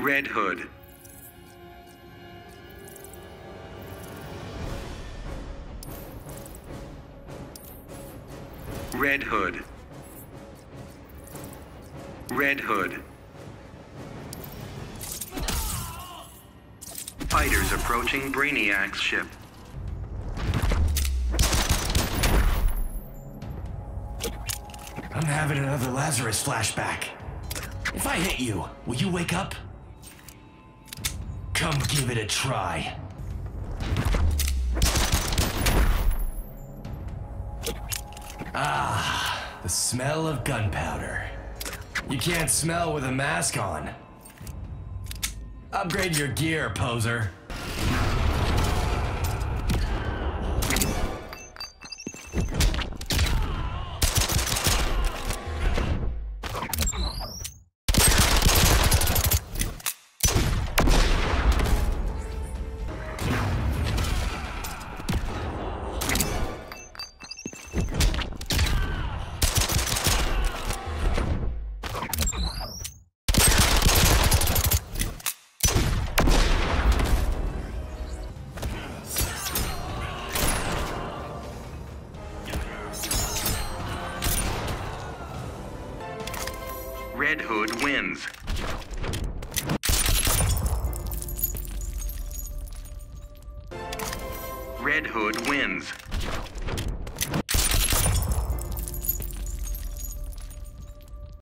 Red Hood. Red Hood. Red Hood. Fighters approaching Brainiac's ship. I'm having another Lazarus flashback. If I hit you, will you wake up? Come give it a try. Ah, the smell of gunpowder. You can't smell with a mask on. Upgrade your gear, poser. Red Hood wins. Red Hood wins.